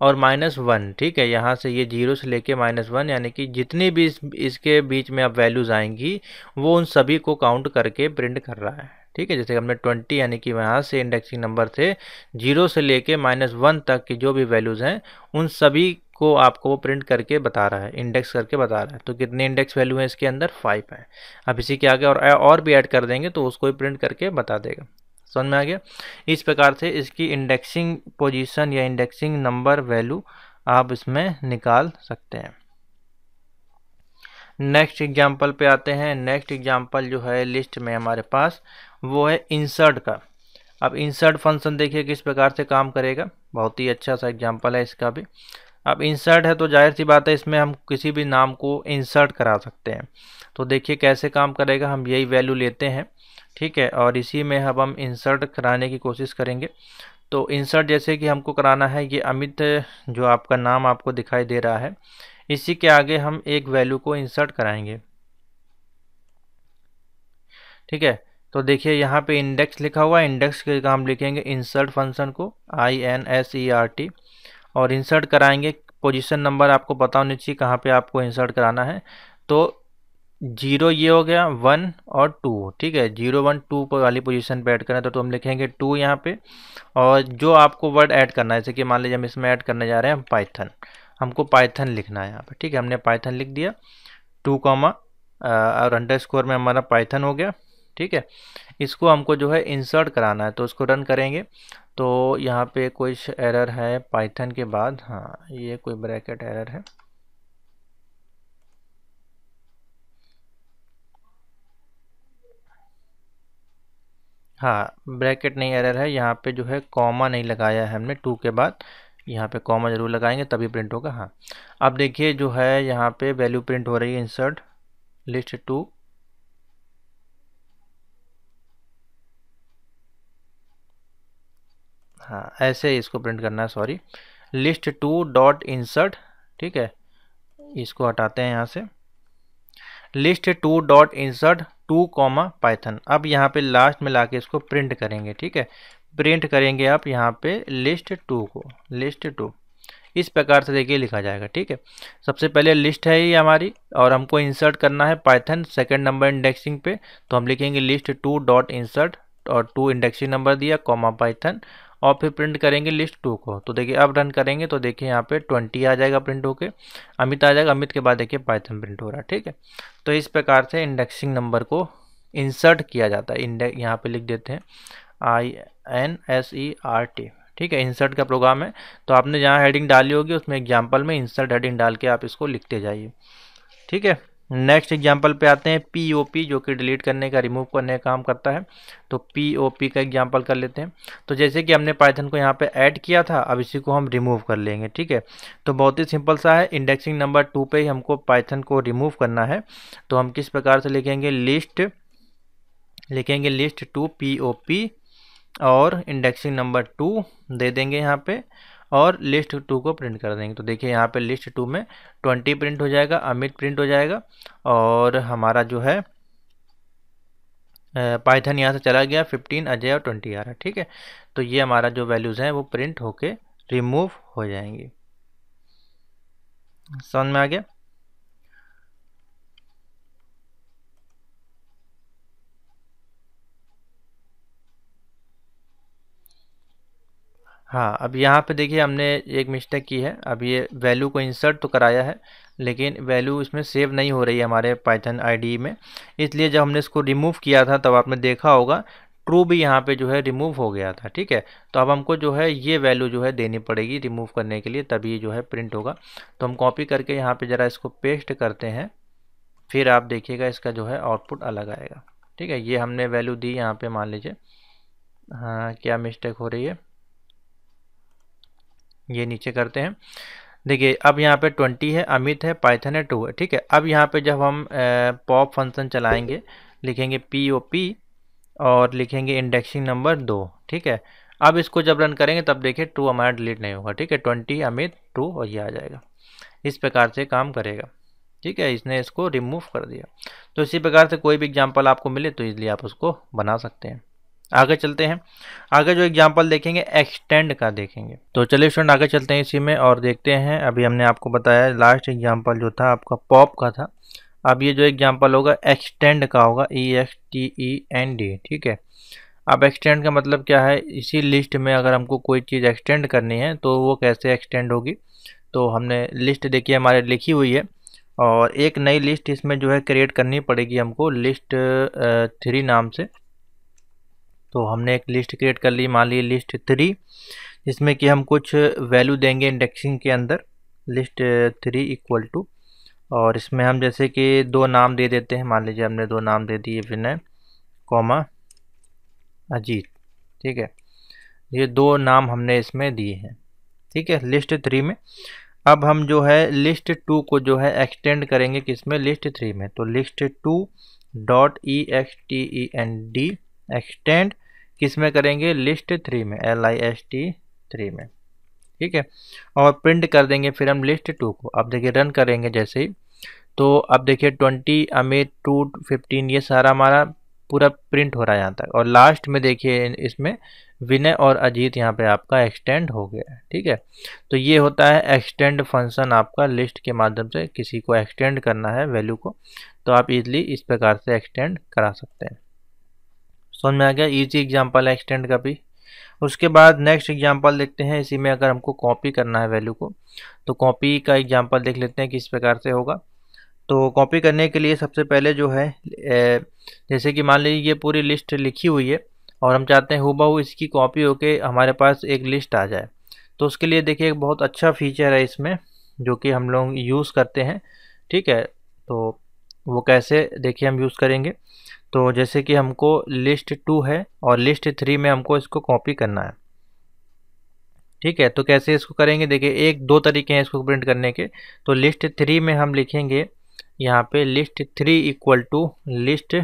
और माइनस वन ठीक है? यहाँ से ये ज़ीरो से लेके माइनस वन यानी कि जितनी भी इस, इसके बीच में अब वैल्यूज़ आएँगी वो उन सभी को काउंट करके प्रिंट कर रहा है ठीक है? जैसे हमने ट्वेंटी यानी कि यहाँ से इंडेक्सिंग नंबर थे ज़ीरो से लेके माइनस वन तक की जो भी वैल्यूज़ हैं उन सभी को आपको वो प्रिंट करके बता रहा है इंडेक्स करके बता रहा है। तो कितने इंडेक्स वैल्यू हैं इसके अंदर? फाइव है। अब इसी के आगे और और भी ऐड कर देंगे तो उसको भी प्रिंट करके बता देगा। समझ में आ गया? इस प्रकार से इसकी इंडेक्सिंग पोजीशन या इंडेक्सिंग नंबर वैल्यू आप इसमें निकाल सकते हैं। नेक्स्ट एग्ज़ाम्पल पे आते हैं। नेक्स्ट एग्ज़ाम्पल जो है लिस्ट में हमारे पास वो है इंसर्ट का। अब इंसर्ट फ़ंक्शन देखिए किस प्रकार से काम करेगा। बहुत ही अच्छा सा एग्ज़ाम्पल है इसका भी। अब इंसर्ट है तो ज़ाहिर सी बात है इसमें हम किसी भी नाम को इंसर्ट करा सकते हैं। तो देखिए कैसे काम करेगा। हम यही वैल्यू लेते हैं। ठीक है, और इसी में अब हम इंसर्ट कराने की कोशिश करेंगे। तो इंसर्ट जैसे कि हमको कराना है, ये अमित, जो आपका नाम आपको दिखाई दे रहा है, इसी के आगे हम एक वैल्यू को इंसर्ट कराएँगे। ठीक है तो देखिए यहाँ पे इंडेक्स लिखा हुआ है इंडेक्स के हम लिखेंगे इंसर्ट फ़ंक्शन को I N S E R T और इंसर्ट कराएँगे पोजीशन नंबर आपको पता होनी चाहिए कहाँ पे आपको इंसर्ट कराना है। तो ज़ीरो ये हो गया वन और टू ठीक है? ज़ीरो वन टू पर वाली पोजीशन पे ऐड करना है तो, तो हम लिखेंगे टू यहाँ पे। और जो आपको वर्ड ऐड करना है जैसे कि मान लीजिए हम इसमें ऐड करने जा रहे हैं पाइथन हमको पाइथन लिखना है यहाँ पे ठीक है? हमने पाइथन लिख दिया। टू कॉमा और अंडर स्कोर में हमारा पाइथन हो गया ठीक है? इसको हमको जो है इंसर्ट कराना है तो उसको रन करेंगे। तो यहाँ पे कोई एरर है पाइथन के बाद? हाँ ये कोई ब्रैकेट एरर है। हाँ ब्रैकेट नहीं, एरर है। यहाँ पे जो है कॉमा नहीं लगाया है हमने, टू के बाद। यहाँ पे कॉमा ज़रूर लगाएँगे, तभी प्रिंट होगा। हाँ। अब देखिए, जो है यहाँ पे वैल्यू प्रिंट हो रही है इंसर्ट, लिस्ट टू। हाँ ऐसे इसको प्रिंट करना है, sorry. List two dot insert, ठीक है। इसको हटाते हैं यहाँ से। List two dot insert two comma Python अब यहाँ पे लास्ट में लाके इसको प्रिंट करेंगे, ठीक है? प्रिंट करेंगे आप यहाँ पे लिस्ट टू को लिस्ट टू इस प्रकार से देखिए लिखा जाएगा, ठीक है? सबसे पहले लिस्ट है ये हमारी, और हमको इंसर्ट करना है पाइथन सेकंड नंबर इंडेक्सिंग पे। तो हम लिखेंगे लिस्ट टू डॉट इंसर्ट और टू इंडेक्सिंग नंबर दिया कॉमा पाइथन और फिर प्रिंट करेंगे लिस्ट टू को। तो देखिए, अब रन करेंगे तो देखिए यहाँ पे ट्वेंटी आ जाएगा प्रिंट होके। अमित आ जाएगा। अमित के बाद देखिए पाइथन प्रिंट हो रहा है, ठीक है? तो इस प्रकार से इंडेक्सिंग नंबर को इंसर्ट किया जाता है। इंडेक्स यहाँ पर लिख देते हैं। I N S E R T ठीक है? इंसर्ट का प्रोग्राम है। तो आपने जहाँ हेडिंग डाली होगी, उसमें एग्ज़ाम्पल में इंसर्ट हेडिंग डाल के आप इसको लिखते जाइए, ठीक है? नेक्स्ट एग्ज़ाम्पल पे आते हैं पी ओ पी जो कि डिलीट करने का रिमूव करने का काम करता है। तो पी ओ पी का एग्ज़ाम्पल कर लेते हैं। तो जैसे कि हमने पाइथन को यहाँ पे ऐड किया था, अब इसी को हम रिमूव कर लेंगे, ठीक है? तो बहुत ही सिंपल सा है। इंडेक्सिंग नंबर टू पे ही हमको पाइथन को रिमूव करना है। तो हम किस प्रकार से लिखेंगे? लिस्ट लिखेंगे लिस्ट टू पी और इंडेक्सिंग नंबर टू दे देंगे यहाँ पे। और लिस्ट टू को प्रिंट कर देंगे। तो देखिए, यहाँ पे लिस्ट टू में ट्वेंटी प्रिंट हो जाएगा, अमित प्रिंट हो जाएगा और हमारा जो है पाइथन यहाँ से चला गया फिफ्टीन अजय और ट्वेंटी आ रहा है, ठीक है? तो ये हमारा जो वैल्यूज़ हैं वो प्रिंट होके रिमूव हो जाएँगे। समझ में आ गया? हाँ अब यहाँ पे देखिए हमने एक मिस्टेक की है। अब ये वैल्यू को इंसर्ट तो कराया है, लेकिन वैल्यू इसमें सेव नहीं हो रही है हमारे पाइथन आईडी में। इसलिए जब हमने इसको रिमूव किया था, तब आपने देखा होगा ट्रू भी यहाँ पे जो है रिमूव हो गया था, ठीक है? तो अब हमको जो है ये वैल्यू जो है देनी पड़ेगी रिमूव करने के लिए, तभी जो है प्रिंट होगा। तो हम कॉपी करके यहाँ पे ज़रा इसको पेस्ट करते हैं, फिर आप देखिएगा इसका जो है आउटपुट अलग आएगा, ठीक है? ये हमने वैल्यू दी यहाँ पे, मान लीजिए। हाँ क्या मिस्टेक हो रही है? ये नीचे करते हैं। देखिए, अब यहाँ पे ट्वेंटी है, अमित है पाइथन है, टू है, ठीक है? अब यहाँ पे जब हम पॉप फ़ंक्शन चलाएँगे, लिखेंगे पी ओ पी और लिखेंगे इंडेक्सिंग नंबर दो, ठीक है? अब इसको जब रन करेंगे, तब देखिए टू हमारा डिलीट नहीं होगा, ठीक है? ट्वेंटी, अमित टू और ये आ जाएगा। इस प्रकार से काम करेगा, ठीक है? इसने इसको रिमूव कर दिया। तो इसी प्रकार से कोई भी एग्ज़ाम्पल आपको मिले तो इसलिए आप उसको बना सकते हैं। आगे चलते हैं। आगे जो एग्ज़ाम्पल देखेंगे एक्सटेंड का देखेंगे। तो चलिए स्टूडेंट आगे चलते हैं इसी में और देखते हैं। अभी हमने आपको बताया लास्ट एग्ज़ाम्पल जो था, आपका पॉप का था। अब ये जो एग्ज़ाम्पल होगा एक्सटेंड का होगा E X T E N D ठीक है। अब एक्सटेंड का मतलब क्या है? इसी लिस्ट में अगर हमको कोई चीज़ एक्सटेंड करनी है तो वो कैसे एक्सटेंड होगी? तो हमने लिस्ट देखिए हमारे लिखी हुई है। और एक नई लिस्ट इसमें जो है क्रिएट करनी पड़ेगी हमको लिस्ट थ्री नाम से। तो हमने एक लिस्ट क्रिएट कर ली, मान ली लिस्ट थ्री जिसमें कि हम कुछ वैल्यू देंगे इंडेक्सिंग के अंदर। लिस्ट थ्री इक्वल टू और इसमें हम जैसे कि दो नाम दे देते हैं। मान लीजिए हमने दो नाम दे दिए, विनय, कौमा, अजीत, ठीक है? ये दो नाम हमने इसमें दिए हैं, ठीक है? लिस्ट थ्री में। अब हम जो है लिस्ट टू को जो है एक्सटेंड करेंगे किसमें? लिस्ट थ्री में। तो list two dot E X T E N D extend किसमें करेंगे? लिस्ट थ्री में L I S T three में। ठीक है? और प्रिंट कर देंगे फिर हम लिस्ट टू को। अब देखिए रन करेंगे जैसे ही। तो अब देखिए ट्वेंटी अमित टू फिफ्टीन ये सारा हमारा पूरा प्रिंट हो रहा है यहाँ तक। और लास्ट में देखिए, इसमें विनय और अजीत यहाँ पे आपका एक्सटेंड हो गया है। ठीक है? तो ये होता है एक्सटेंड फ़ंक्शन आपका लिस्ट के माध्यम से किसी को एक्सटेंड करना है वैल्यू को। तो आप इजली इस प्रकार से एक्सटेंड करा सकते हैं। समझ में आ गया? इजी एग्जांपल है एक्सटेंड का भी। उसके बाद नेक्स्ट एग्जांपल देखते हैं। इसी में अगर हमको कॉपी करना है वैल्यू को तो कॉपी का एग्जांपल देख लेते हैं, किस प्रकार से होगा। तो कॉपी करने के लिए सबसे पहले जो है जैसे कि मान लीजिए ये पूरी लिस्ट लिखी हुई है, और हम चाहते हैं हुबहू इसकी कॉपी होके हमारे पास एक लिस्ट आ जाए। तो उसके लिए देखिए, एक बहुत अच्छा फीचर है इसमें, जो कि हम लोग यूज़ करते हैं। ठीक है? तो वो कैसे, देखिए हम यूज़ करेंगे। तो जैसे कि हमको लिस्ट टू है और लिस्ट थ्री में हमको इसको कॉपी करना है। ठीक है तो कैसे इसको करेंगे? देखिए, एक दो तरीके हैं इसको प्रिंट करने के। तो लिस्ट थ्री में हम लिखेंगे, यहाँ पे list three equal to list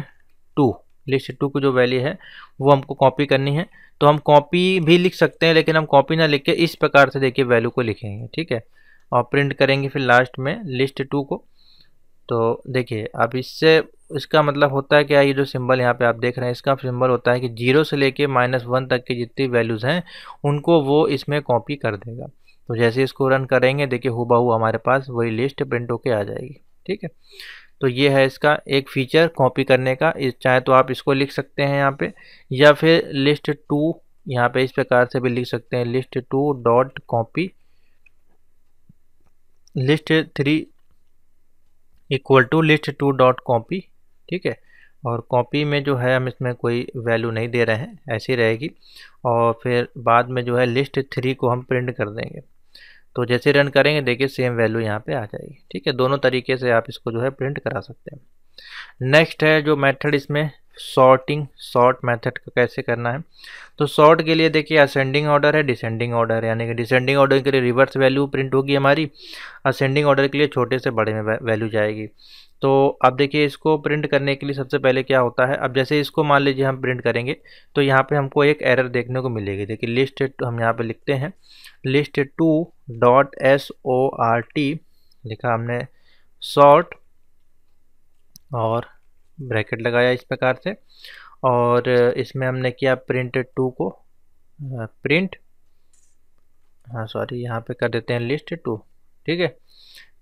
two list two की जो वैल्यू है, वो हमको कॉपी करनी है। तो हम कॉपी भी लिख सकते हैं, लेकिन हम कॉपी ना लिख के इस प्रकार से देखिए वैल्यू को लिखेंगे। ठीक है? और प्रिंट करेंगे फिर लास्ट में लिस्ट टू को। तो देखिए, अब इससे इसका मतलब होता है क्या ये जो सिंबल यहाँ पे आप देख रहे हैं, इसका सिंबल होता है कि ज़ीरो से लेके माइनस वन तक की जितनी वैल्यूज़ हैं, उनको वो इसमें कॉपी कर देगा। तो जैसे इसको रन करेंगे, देखिए हुबहू हमारे पास वही लिस्ट प्रिंट होके आ जाएगी, ठीक है? तो ये है इसका एक फीचर कॉपी करने का। चाहे तो आप इसको लिख सकते हैं यहाँ पे, या फिर लिस्ट टू, यहाँ पे इस प्रकार से भी लिख सकते हैं, list two dot copy, list three equal to list two dot copy ठीक है? और कॉपी में जो है, हम इसमें कोई वैल्यू नहीं दे रहे हैं, ऐसी रहेगी। और फिर बाद में जो है लिस्ट थ्री को हम प्रिंट कर देंगे। तो जैसे रन करेंगे, देखिए सेम वैल्यू यहाँ पे आ जाएगी। ठीक है? दोनों तरीके से आप इसको जो है प्रिंट करा सकते हैं। नेक्स्ट है जो मेथड इसमें सॉर्टिंग सॉर्ट मेथड का कैसे करना है? तो सॉर्ट के लिए देखिए असेंडिंग ऑर्डर है डिसेंडिंग ऑर्डर यानी कि डिसेंडिंग ऑर्डर के लिए रिवर्स वैल्यू प्रिंट होगी हमारी। असेंडिंग ऑर्डर के लिए छोटे से बड़े में वैल्यू जाएगी। तो अब देखिए, इसको प्रिंट करने के लिए सबसे पहले क्या होता है, अब जैसे इसको मान लीजिए हम प्रिंट करेंगे तो यहाँ पे हमको एक एरर देखने को मिलेगी। देखिए लिस्ट हम यहाँ पे लिखते हैं list two dot S O R T लिखा हमने सॉर्ट और ब्रैकेट लगाया इस प्रकार से, और इसमें हमने किया प्रिंट टू को प्रिंट हाँ सॉरी यहाँ पे कर देते हैं लिस्ट टू ठीक है?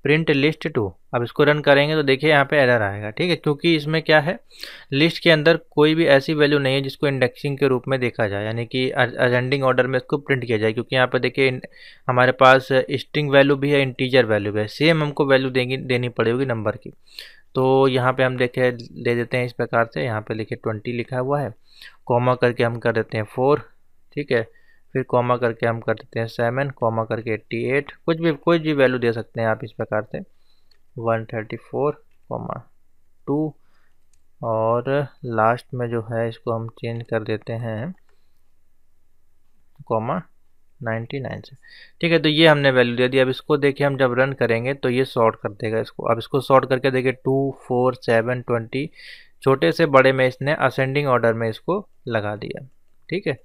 प्रिंट लिस्ट टू अब इसको रन करेंगे तो देखिए यहाँ पे एरर आएगा, ठीक है? क्योंकि इसमें क्या है? लिस्ट के अंदर कोई भी ऐसी वैल्यू नहीं है जिसको इंडेक्सिंग के रूप में देखा जाए, यानी कि अजेंडिंग ऑर्डर में इसको प्रिंट किया जाए, क्योंकि यहाँ पे देखिए हमारे पास स्ट्रिंग वैल्यू भी है इंटीजर वैल्यू भी है। सेम हमको वैल्यू देंगी, देनी पड़ेगी नंबर की। तो यहाँ पे हम देखे, दे देते हैं इस प्रकार से, यहाँ पे लिखे ट्वेंटी लिखा हुआ है कॉमा करके हम कर देते हैं फोर ठीक है? फिर कॉमा करके हम कर देते हैं सेवन कॉमा करके एट्टी एट कुछ भी, कोई भी वैल्यू दे सकते हैं आप इस प्रकार से। One thirty four comma two और लास्ट में जो है, इसको हम चेंज कर देते हैं कॉमा नाइन्टी नाइन से। ठीक है तो ये हमने वैल्यू दे दी अब इसको देखिए, हम जब रन करेंगे तो ये सॉर्ट कर देगा इसको। अब इसको सॉर्ट करके देखिए टू फोर सेवन ट्वेंटी छोटे से बड़े में इसने असेंडिंग ऑर्डर में इसको लगा दिया। ठीक है?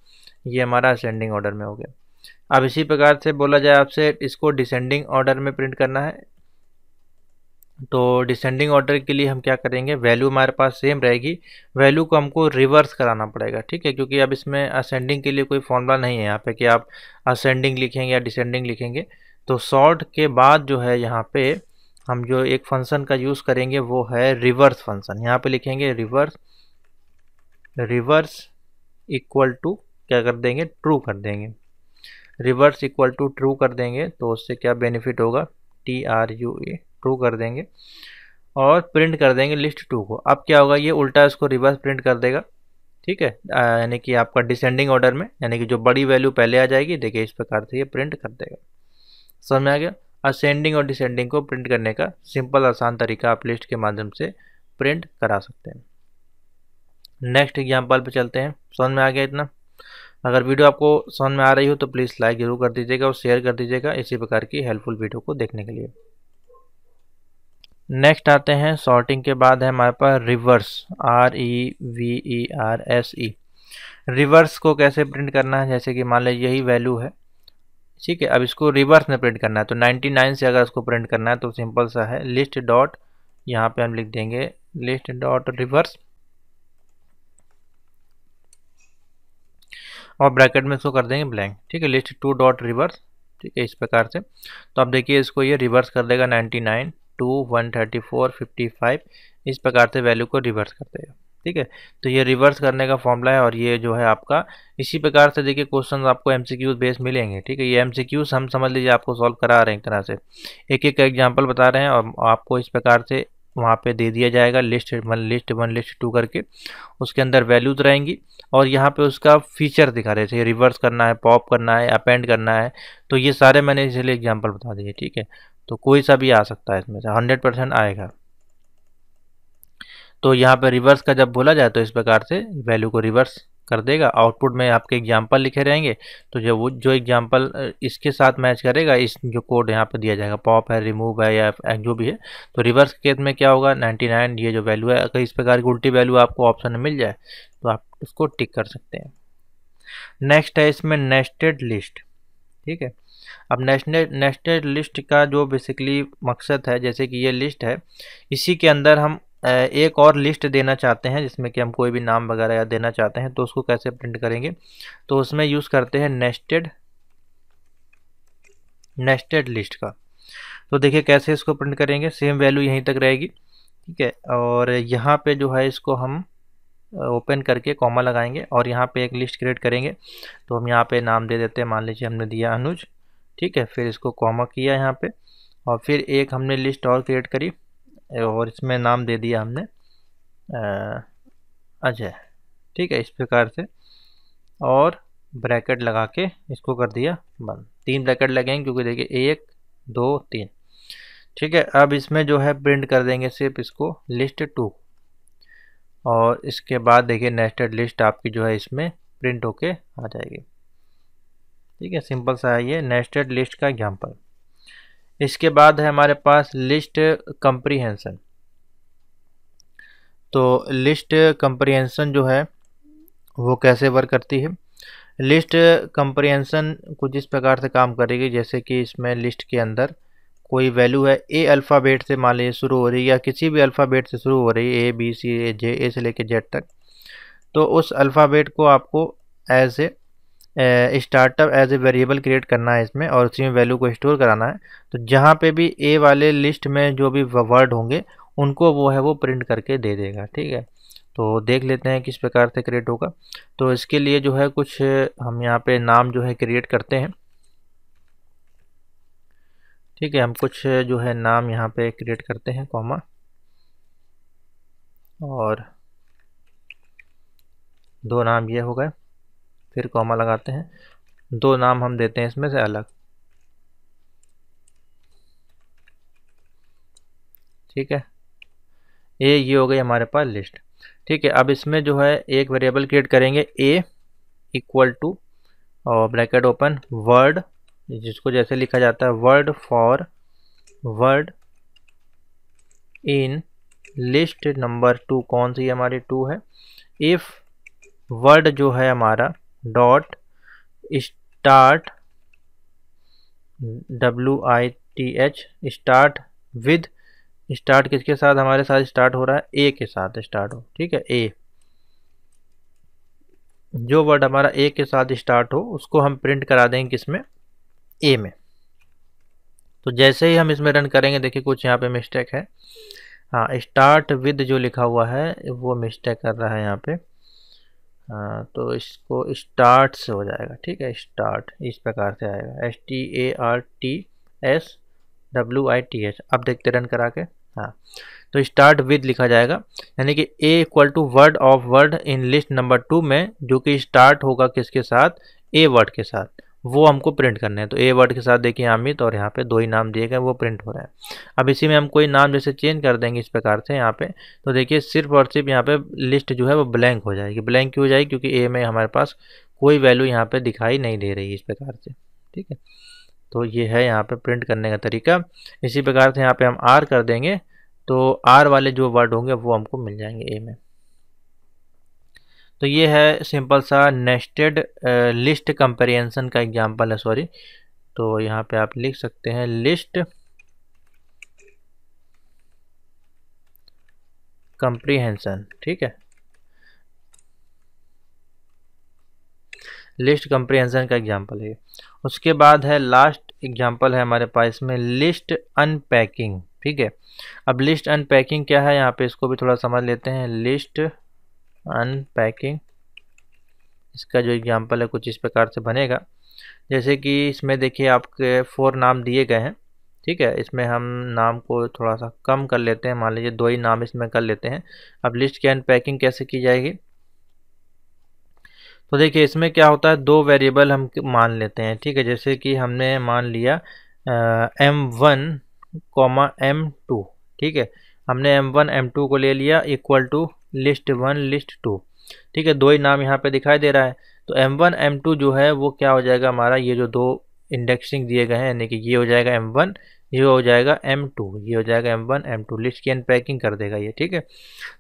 ये हमारा असेंडिंग ऑर्डर में हो गया। अब इसी प्रकार से बोला जाए आपसे, इसको डिसेंडिंग ऑर्डर में प्रिंट करना है। तो डिसेंडिंग ऑर्डर के लिए हम क्या करेंगे? वैल्यू हमारे पास सेम रहेगी। वैल्यू को हमको रिवर्स कराना पड़ेगा, ठीक है? क्योंकि अब इसमें असेंडिंग के लिए कोई फॉर्मूला नहीं है यहाँ पे कि आप असेंडिंग लिखेंगे या डिसेंडिंग लिखेंगे। तो सॉर्ट के बाद जो है यहाँ पे हम जो एक फ़ंक्शन का यूज़ करेंगे, वो है रिवर्स फ़ंक्शन यहाँ पे लिखेंगे रिवर्स रिवर्स इक्वल टू क्या कर देंगे? ट्रू कर देंगे। रिवर्स इक्वल टू ट्रू कर देंगे तो उससे क्या बेनिफिट होगा? T R U E true कर देंगे। और प्रिंट कर देंगे लिस्ट टू को। अब क्या होगा? ये उल्टा इसको रिवर्स प्रिंट कर देगा। ठीक है? यानी कि आपका डिसेंडिंग ऑर्डर में, यानी कि जो बड़ी वैल्यू पहले आ जाएगी, देखिए इस प्रकार से ये प्रिंट कर देगा। समझ में आ गया? असेंडिंग और डिसेंडिंग को प्रिंट करने का सिंपल आसान तरीका आप लिस्ट के माध्यम से प्रिंट करा सकते हैं। नेक्स्ट एग्ज़ाम्पल पर चलते हैं। समझ में आ गया इतना? अगर वीडियो आपको समझ में आ रही हो तो प्लीज़ लाइक ज़रूर कर दीजिएगा और शेयर कर दीजिएगा इसी प्रकार की हेल्पफुल वीडियो को देखने के लिए। नेक्स्ट आते हैं, सॉर्टिंग के बाद है हमारे पास reverse R E V E R S E reverse को कैसे प्रिंट करना है? जैसे कि मान लीजिए यही वैल्यू है, ठीक है? अब इसको रिवर्स में प्रिंट करना है तो 99 से अगर इसको प्रिंट करना है तो सिंपल सा है लिस्ट डॉट यहाँ पे हम लिख देंगे लिस्ट डॉट रिवर्स और ब्रैकेट में इसको कर देंगे ब्लैंक ठीक है? लिस्ट टू डॉट रिवर्स ठीक है? इस प्रकार से। तो आप देखिए, इसको ये रिवर्स कर देगा 99 टू 134 55 इस प्रकार से वैल्यू को रिवर्स कर देगा, ठीक है? तो ये रिवर्स करने का फॉर्मूला है और ये जो है आपका, इसी प्रकार से देखिए क्वेश्चन आपको एम बेस मिलेंगे, ठीक है? ये एम हम समझ लीजिए आपको सॉल्व करा रहे हैं एक तरह से। एक एक एग्ज़ाम्पल बता रहे हैं और आपको इस प्रकार से वहाँ पे दे दिया जाएगा list one list one list two करके। उसके अंदर वैल्यूज़ रहेंगी और यहाँ पे उसका फीचर दिखा रहे थे। रिवर्स करना है पॉप करना है अपेंड करना है। तो ये सारे मैंने इसलिए एग्ज़ाम्पल बता दिए, ठीक है? तो कोई सा भी आ सकता है इसमें से हंड्रेड परसेंट आएगा। तो यहाँ पर रिवर्स का जब बोला जाए तो इस प्रकार से वैल्यू को रिवर्स कर देगा। आउटपुट में आपके एग्ज़ाम्पल लिखे रहेंगे तो जो वो, जो एग्ज़ाम्पल इसके साथ मैच करेगा, इस जो कोड यहाँ पर दिया जाएगा पॉप है रिमूव है या जो भी है तो रिवर्स केस में क्या होगा? 99 ये जो वैल्यू है, अगर इस प्रकार की उल्टी वैल्यू आपको ऑप्शन में मिल जाए तो आप उसको टिक कर सकते हैं। नेक्स्ट है इसमें नेस्टेड लिस्ट ठीक है? अब नेशनल नेस्टेड लिस्ट का जो बेसिकली मकसद है, जैसे कि ये लिस्ट है, इसी के अंदर हम एक और लिस्ट देना चाहते हैं, जिसमें कि हम कोई भी नाम वगैरह देना चाहते हैं तो उसको कैसे प्रिंट करेंगे? तो उसमें यूज़ करते हैं नेस्टेड नेस्टेड लिस्ट का। तो देखिए कैसे इसको प्रिंट करेंगे? सेम वैल्यू यहीं तक रहेगी, ठीक है? और यहाँ पे जो है इसको हम ओपन करके कॉमा लगाएँगे और यहाँ पे एक लिस्ट क्रिएट करेंगे। तो हम यहाँ पे नाम दे देते हैं, मान लीजिए हमने दिया अनुज, ठीक है? फिर इसको कॉमा किया यहाँ पे और फिर एक हमने लिस्ट और क्रिएट करी। और इसमें नाम दे दिया हमने। अजय। ठीक है, इस प्रकार से। और ब्रैकेट लगा के इसको कर दिया बंद। तीन ब्रैकेट लगेंगे क्योंकि देखिए, एक, दो, तीन। ठीक है, अब इसमें जो है प्रिंट कर देंगे सिर्फ़ इसको लिस्ट टू। और इसके बाद देखिए, नेस्टेड लिस्ट आपकी जो है इसमें प्रिंट होके आ जाएगी। ठीक है, सिंपल सा है ये, नेस्टेड लिस्ट का एग्ज़ाम्पल इसके बाद है हमारे पास लिस्ट कंप्रीहेंसन तो लिस्ट कंप्रीहेंसन जो है, वो कैसे वर्क करती है? लिस्ट कंप्रीहेंसन कुछ इस प्रकार से काम करेगी, जैसे कि इसमें लिस्ट के अंदर कोई वैल्यू है, ए अल्फ़ाबेट से मान लीजिए शुरू हो रही है या किसी भी अल्फ़ाबेट से शुरू हो रही है, ए, बी, सी, ए, जे, ए से लेके जेड तक। तो उस अल्फ़ाबेट को आपको as a startup as a variable create करना है इसमें और उसी में वैल्यू को स्टोर कराना है। तो जहाँ पे भी ए वाले लिस्ट में जो भी वर्ड होंगे, उनको वो है वो प्रिंट करके दे देगा, ठीक है? तो देख लेते हैं किस प्रकार से क्रिएट होगा। तो इसके लिए जो है कुछ हम यहाँ पे नाम जो है क्रिएट करते हैं। ठीक है, हम कुछ जो है नाम यहाँ पे क्रिएट करते हैं कॉमा और दो नाम ये हो गए। फिर कॉमा लगाते हैं। दो नाम हम देते हैं इसमें से अलग। ठीक है? ये ये हो गई हमारे पास लिस्ट। ठीक है, अब इसमें जो है एक वेरिएबल क्रिएट करेंगे। ए इक्वल टू और ब्रैकेट ओपन वर्ड जिसको जैसे लिखा जाता है word for word in list number two कौन सी हमारी टू है? इफ़ वर्ड जो है हमारा dot start W I T H start with start किसके साथ? हमारे साथ स्टार्ट हो रहा है ए के साथ स्टार्ट हो। ठीक है, ए। जो वर्ड हमारा ए के साथ स्टार्ट हो, उसको हम प्रिंट करा देंगे किसमें? ए में। तो जैसे ही हम इसमें रन करेंगे, देखिए कुछ यहाँ पे मिस्टेक है। हाँ स्टार्ट विद जो लिखा हुआ है, वो मिस्टेक कर रहा है यहाँ पे। हाँ तो इसको स्टार्ट से हो जाएगा, ठीक है? स्टार्ट इस प्रकार से आएगा। S T A R T S W I T H अब देखते रन करा के। हाँ तो स्टार्ट विद लिखा जाएगा। यानी कि a equal to word of word in list number two में, जो कि स्टार्ट होगा किसके साथ? ए वर्ड के साथ। वो हमको प्रिंट करने हैं। तो ए वर्ड के साथ देखिए अमित और यहाँ पे दो ही नाम दिए गए, वो प्रिंट हो रहे हैं। अब इसी में हम कोई नाम जैसे चेंज कर देंगे इस प्रकार से यहाँ पे। तो देखिए सिर्फ़ और सिर्फ़ यहाँ पे लिस्ट जो है वो ब्लैंक हो जाएगी। ब्लैंक क्यों हो जाएगी? क्योंकि ए में हमारे पास कोई वैल्यू यहाँ पर दिखाई नहीं दे रही इस प्रकार से। ठीक है? तो ये है यहाँ पर प्रिंट करने का तरीका। इसी प्रकार से यहाँ पर हम आर कर देंगे। तो आर वाले जो वर्ड होंगे वो हमको मिल जाएँगे ए में। तो ये है सिंपल सा नेस्टेड लिस्ट कंपेरिजन का एग्जांपल है सॉरी तो यहाँ पे आप लिख सकते हैं लिस्ट कंप्रीहेंसन ठीक है? लिस्ट कंप्रीहेंशन का एग्जांपल है उसके बाद है लास्ट एग्जांपल है हमारे पास इसमें लिस्ट अनपैकिंग ठीक है? अब लिस्ट अनपैकिंग क्या है? यहाँ पे इसको भी थोड़ा समझ लेते हैं. लिस्ट अनपैकिंग इसका जो एग्जांपल है, कुछ इस प्रकार से बनेगा। जैसे कि इसमें देखिए, आपके फोर नाम दिए गए हैं। ठीक है, इसमें हम नाम को थोड़ा सा कम कर लेते हैं। मान लीजिए, दो ही नाम इसमें कर लेते हैं। अब लिस्ट की अनपैकिंग कैसे की जाएगी? तो देखिए, इसमें क्या होता है? दो वेरिएबल हम मान लेते हैं। ठीक है, जैसे कि हमने मान लिया M one comma M two ठीक है, हमने एम वन एम टू को ले लिया equal to list one, list two. ठीक है, दो ही नाम यहाँ पे दिखाई दे रहा है। तो एम वन एम टू जो है, वो क्या हो जाएगा हमारा? ये जो दो इंडेक्सिंग दिए गए हैं, यानी कि ये हो जाएगा एम वन, ये हो जाएगा एम टू, ये हो जाएगा M one M two. List की अनपैकिंग कर देगा ये, ठीक है?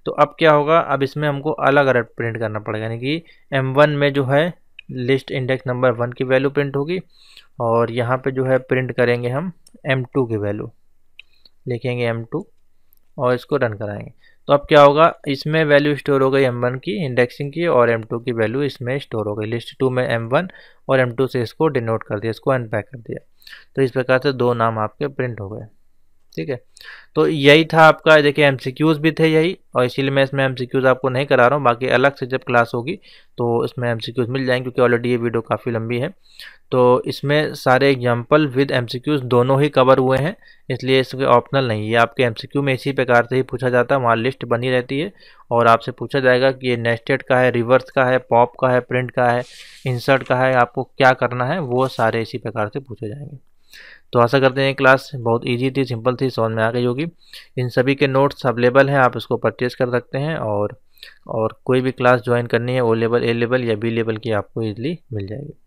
तो अब क्या होगा? अब इसमें हमको अलग अलग प्रिंट करना पड़ेगा, यानी कि एम वन में जो है लिस्ट इंडेक्स नंबर वन की वैल्यू प्रिंट होगी, और यहाँ पे जो है प्रिंट करेंगे हम एम टू की वैल्यू लिखेंगे एम टू, और इसको रन कराएँगे। तो अब क्या होगा? इसमें वैल्यू स्टोर हो गई एम वन की इंडेक्सिंग की और एम टू की वैल्यू इसमें स्टोर हो गई। लिस्ट टू में एम वन और एम टू से इसको डिनोट कर दिया, इसको अनपैक कर दिया। तो इस प्रकार से दो नाम आपके प्रिंट हो गए। ठीक है? तो यही था आपका, देखिए एम भी थे यही, और इसीलिए मैं इसमें एम आपको नहीं करा रहा हूँ, बाकी अलग से जब क्लास होगी तो इसमें एम मिल जाएँगे, क्योंकि ऑलरेडी ये वीडियो काफ़ी लंबी है। तो इसमें सारे एग्ज़ाम्पल विद एम दोनों ही कवर हुए हैं, इसलिए इसके ऑप्शनल नहीं है। आपके एमसीक्यू में इसी प्रकार से ही पूछा जाता है, वहाँ लिस्ट बनी रहती है, और आपसे पूछा जाएगा कि ये नेस्टेड का है रिवर्स का है पॉप का है प्रिंट का है इंसर्ट का है, आपको क्या करना है, वो सारे इसी प्रकार से पूछे जाएँगे। तो आशा करते हैं, क्लास बहुत इजी थी सिंपल थी, समझ में आ गई होगी। इन सभी के नोट्स अवेलेबल हैं, आप इसको परचेज कर सकते हैं और और कोई भी क्लास ज्वाइन करनी है ओ लेवल ए लेवल या बी लेवल की आपको ईजिली मिल जाएगी।